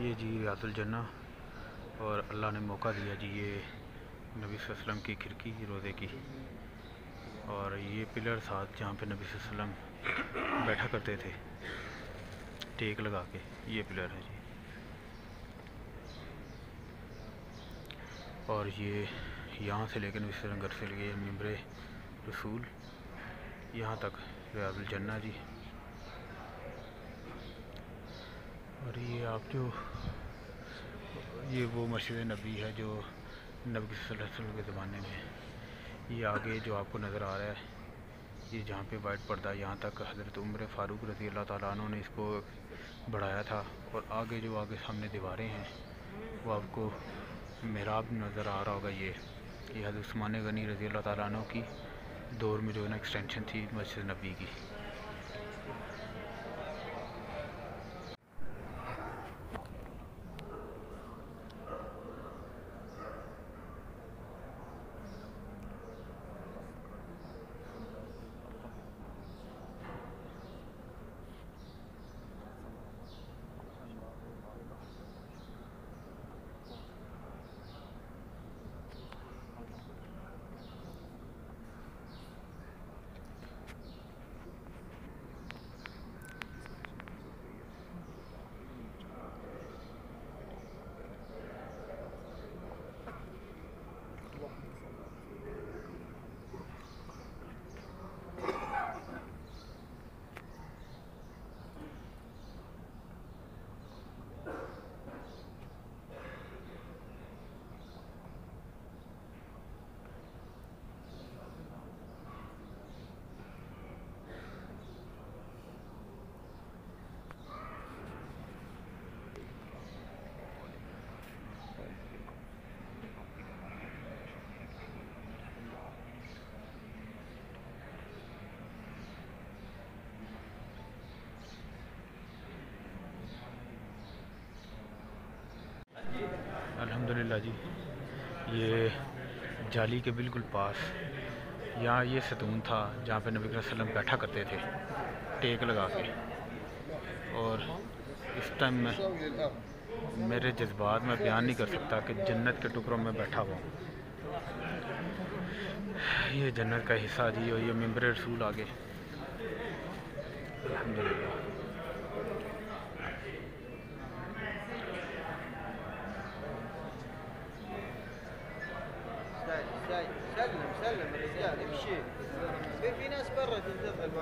ये जी रियाजुलजन्ना और अल्लाह ने मौका दिया जी ये नबी वसल्लम की खिड़की, रोज़े की। और ये पिलर साथ जहाँ पे नबी वसल्लम बैठा करते थे, टेक लगा के ये पिलर है जी। और ये यहाँ से लेकर नबी वसल्लम घर से लेके मम्बर रसूल, यहाँ तक रियाजुलजन्ना जी। और ये आप जो, ये वो मस्जिद नबी है जो नबी वसल्लम के ज़माने में ये आगे जो आपको नज़र आ रहा है, ये जहाँ पे वाइट पर्दा यहाँ तक हज़रत उम्र फ़ारूक रज़ी अल्लाह ताला ने इसको बढ़ाया था। और आगे जो आगे सामने दीवारें हैं, वो आपको महराब नज़र आ रहा होगा ये ये हज़रत उस्मान गनी रज़ी अल्लाह ताला की दौर में जो है ना एक्सटेंशन थी मस्जिद नबी की। अल्हम्दुलिल्लाह जी, ये जाली के बिल्कुल पास, यहाँ ये सतून था जहाँ पे नबी वसल्लम बैठा करते थे, टेक लगा के। और इस टाइम में, मेरे जज्बात में बयान नहीं कर सकता कि जन्नत के टुकड़ों में बैठा हुआ ये जन्नत का हिस्सा जी और ये मम्बर रसूल आगे।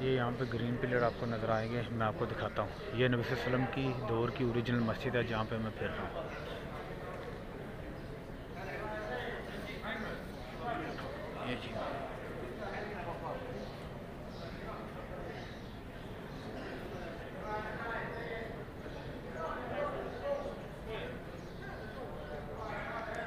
ये यहाँ पे ग्रीन पिलर आपको नज़र आएंगे मैं आपको दिखाता हूँ ये नबी वसल्लम की दौर की ओरिजिनल मस्जिद है जहाँ पे मैं फिर रहा हूँ ये जी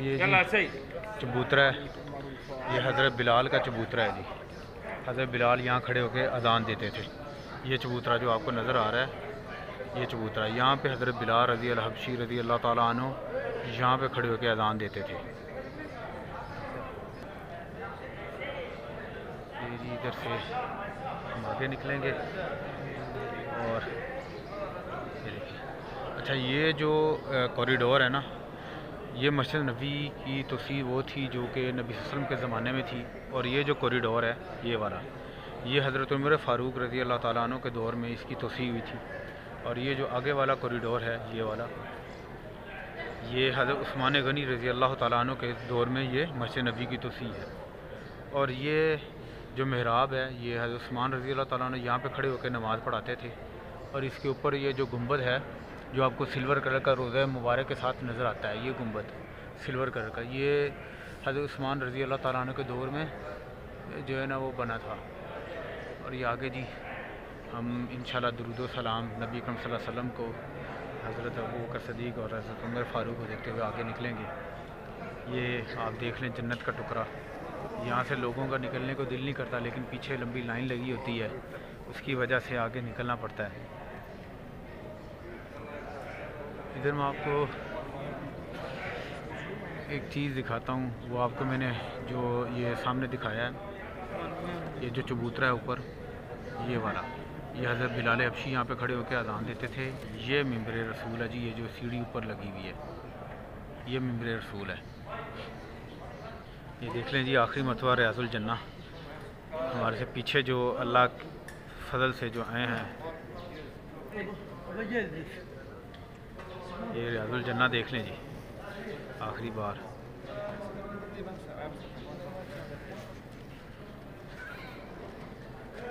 ये चबूतरा है। ये हज़रत बिलाल का चबूतरा है जी। हज़रत बिलाल यहाँ खड़े होकर अजान देते थे। ये चबूतरा जो आपको नज़र आ रहा है ये चबूतरा। यहाँ पे हज़रत बिलाल रज़ी हबशी रज़ी अल्लाह ताला यहाँ पे खड़े होकर अजान देते थे। इधर से हम आगे निकलेंगे। और अच्छा ये जो कॉरिडोर है ना ये मस्जिद नबी की तोसी वो थी जो कि नबी वसल्लम के ज़माने में थी और ये जो कॉरिडोर है, ये वाला, ये हज़रत उमर फ़ारूक रज़ी अल्लाह ताला के दौर में इसकी तोसी हुई थी और ये जो आगे वाला कॉरिडोर है, ये वाला, ये हज़रत उस्मान गनी रज़ी अल्लाह अन्हु के दौर में ये मस्जिद नबी की तोसी है और ये जो महराब है, ये हज़रत उस्मान रज़ी अल्लाह अन्हु यहाँ पे खड़े होकर नमाज़ पढ़ाते थे और इसके ऊपर ये जो गुंबद है जो आपको सिल्वर कलर का रोज़ा मुबारक के साथ नज़र आता है, ये गुंबद, सिल्वर कलर का। ये हज़रत उस्मान रज़ी अल्लाह ताला के दौर में जो है ना वो बना था। और ये आगे जी, हम इन दरुद सलाम, नबी कम वसल्लम को, हज़रत अबू बकर सदीक और हज़रत उमर फ़ारूक को देखते हुए आगे निकलेंगे। ये आप देख लें जन्नत का टुकड़ा। यहाँ से लोगों का निकलने को दिल नहीं करता, लेकिन पीछे लंबी लाइन लगी होती है। उसकी वजह से आगे निकलना पड़ता है। इधर मैं आपको एक चीज़ दिखाता हूँ। वो आपको मैंने जो ये सामने दिखाया है, ये जो चबूतरा है ऊपर, ये वाला। ये हज़रत बिलाल अबशी यहाँ पे खड़े होकर अजान देते थे। ये मम्बर रसूल है जी, ये जो सीढ़ी ऊपर लगी हुई है, ये मम्बर रसूल है। ये देख लें जी, आखिरी मतवा रियाजुल जन्ना। हमारे से पीछे जो अल्लाह फजल से जो आए हैं। ये रियाजुल जन्ना देख लें जी आखिरी बार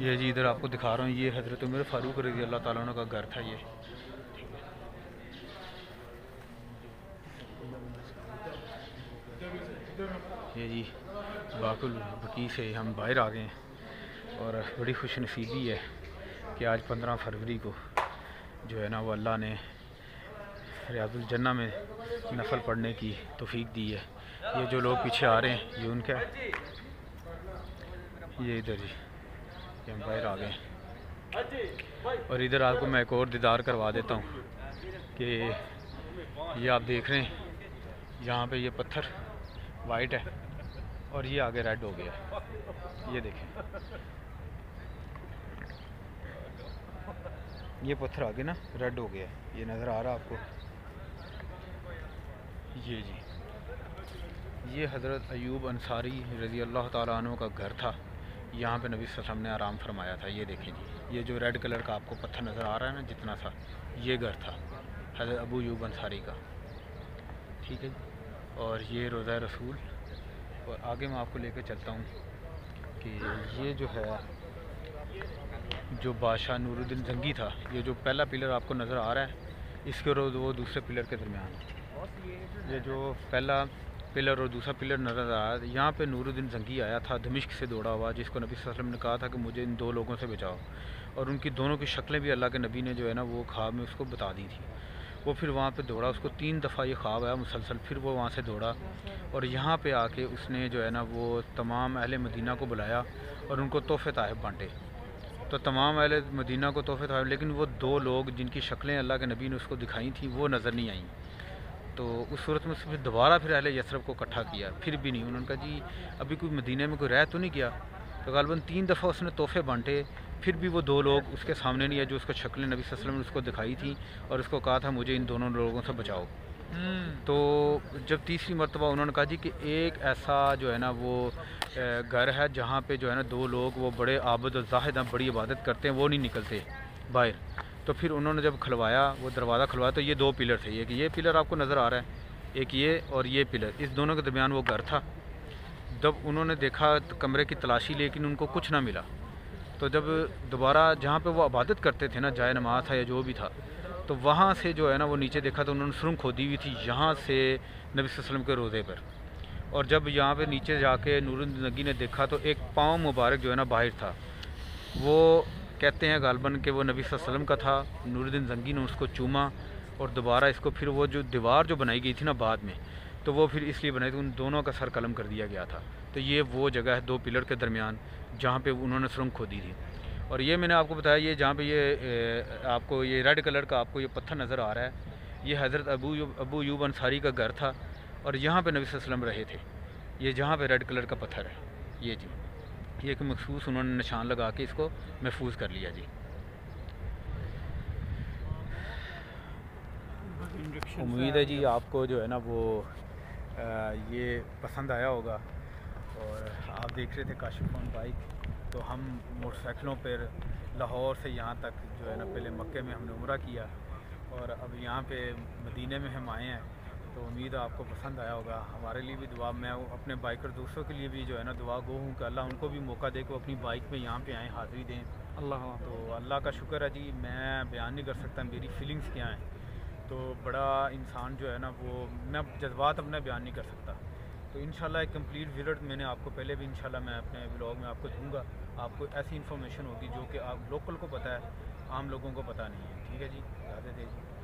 ये जी इधर आपको दिखा रहा हूँ ये हज़रत उमर फ़ारूक रजी अल्लाह ताला का घर था ये ये जी बाकुल बकी से हम बाहर आ गए हैं और बड़ी खुश नसीबी है कि आज पंद्रह फरवरी को जो है ना, वो अल्लाह ने रियाजुलजन्ना में नफल पढ़ने की तोफ़ीक दी है। ये जो लोग पीछे आ रहे हैं, ये उनका ये इधर जी, ये हम बाहर आ गए और इधर आपको मैं एक और दीदार करवा देता हूँ कि ये आप देख रहे हैं, यहाँ पे ये पत्थर वाइट है। और ये आगे रेड हो गया ये देखें। ये पत्थर आगे ना रेड हो गया ये नज़र आ रहा आपको। ये जी। ये हज़रत अयूब अंसारी रज़ी अल्लाह तु का घर था। यहाँ पे नबी वसल्लम ने आराम फरमाया था। ये देखें जी। ये जो रेड कलर का आपको पत्थर नज़र आ रहा है ना, जितना सा, ये घर था। हज़रत अबू यूब अंसारी का। ठीक है और ये रोज़ा रसूल और आगे मैं आपको लेकर चलता हूँ कि ये जो है, जो बादशाह नूरुद्दीन जंगी था, ये जो पहला पिलर आपको नज़र आ रहा है, इसके और वो दूसरे पिलर के दरमियान। ये जो पहला पिलर और दूसरा पिलर नज़र आ रहा है, यहाँ पे नूरुद्दीन जंगी आया था धमिश्क से दौड़ा हुआ, जिसको नबी वसल्लम ने कहा था कि मुझे इन दो लोगों से बचाओ। और उनकी दोनों की शक्लें भी अल्लाह के नबी ने जो है ना, वो ख्वाब में उसको बता दी थी। वो फिर वहाँ पे दौड़ा, उसको तीन दफ़ा ये ख्वाब आया मुसलसल, फिर वो वहाँ से दौड़ा और यहाँ पे आके उसने जो है ना वो तमाम अहल मदीना को बुलाया और उनको तोहफ़े तायब बांटे। तो तमाम अहल मदीना को तोहफ़े तायब, लेकिन वो दो लोग जिनकी शक्लें अल्लाह के नबी ने उसको दिखाई थी, वो नज़र नहीं आई। तो उस सूरत में फिर दोबारा फिर अहल यसरफ को इकट्ठा किया, फिर भी नहीं। उन्होंने कहा, जी, अभी कोई मदीने में कोई रह तो नहीं किया तो गालबन तीन दफ़ा उसने तोहफ़े बांटे फिर भी वो दो लोग उसके सामने नहीं है जो उसको शक्ल नबी वसल्लम ने उसको दिखाई थी और उसको कहा था मुझे इन दोनों लोगों से बचाओ। तो जब तीसरी मरतबा उन्होंने कहा जी कि एक ऐसा जो है ना वो घर है जहाँ पे जो है ना दो लोग वो बड़े आबद और जाहिद हैं बड़ी इबादत करते हैं वो नहीं निकलते बाहर। तो फिर उन्होंने जब खुलवाया वो दरवाज़ा खुलवाया तो ये दो पिलर थे एक ये पिलर आपको नज़र आ रहा है एक ये और ये पिलर। इस दोनों के दरमियान वो घर था। जब उन्होंने देखा कमरे की तलाशी लेकिन उनको कुछ ना मिला। तो जब दोबारा जहाँ पे वो आबादत करते थे ना जाए नमाज़ था या जो भी था तो वहाँ से जो है ना वो नीचे देखा तो उन्होंने सुरंग खोदी हुई थी यहाँ से नबी वसल्लम के रोज़े पर। और जब यहाँ पे नीचे जाके नूरनगी ने देखा तो एक पाँव मुबारक जो है ना बाहर था। वो कहते हैं गालबन के वो नबी वसल्लम का था, नूरुद्दीन जंगी ने उसको चूमा और दोबारा इसको फिर वो जो दीवार जो बनाई गई थी ना बाद में तो वो फिर इसलिए बनाई थे उन दोनों का सर कलम कर दिया गया था। तो ये वो जगह है दो पिलर के दरमियान जहाँ पे उन्होंने सुरंग खोदी थी। और ये मैंने आपको बताया ये जहाँ पे ये आपको ये रेड कलर का आपको ये पत्थर नज़र आ रहा है। ये हज़रत अबू अबू यूब अंसारी का घर था और यहाँ पे नबी वसल्लम रहे थे। ये जहाँ पे रेड कलर का पत्थर है। ये जी ये एक मखसूस उन्होंने निशान लगा के इसको महफूज कर लिया जी। उम्मीद है जी आपको जो है ना वो ये पसंद आया होगा। और आप देख रहे थे काशिफोन बाइक। तो हम मोटरसाइकिलों पर लाहौर से यहाँ तक जो है ना पहले मक्के में हमने उम्र किया। और अब यहाँ पे मदीने में हम आए हैं। तो उम्मीद आपको पसंद आया होगा। हमारे लिए भी दुआ मैं अपने बाइकर दोस्तों के लिए भी जो है ना दुआ गो हूँ कि अल्लाह उनको भी मौका दे को अपनी बाइक में यहाँ पे आएँ हाज़िरी दें। अल्लाह तो अल्लाह का शुक्र है जी मैं बयान नहीं कर सकता मेरी फीलिंग्स क्या हैं। तो बड़ा इंसान जो है ना, वो मैं जज्बात अपना बयान नहीं कर सकता। तो इन एक कंप्लीट विज़िट मैंने आपको पहले भी इन मैं अपने ब्लॉग में आपको दूँगा। आपको ऐसी इन्फॉर्मेशन होगी जो कि आप लोकल को पता है, आम लोगों को पता नहीं है। ठीक है जी? ज़्यादा दे जी अल्लाह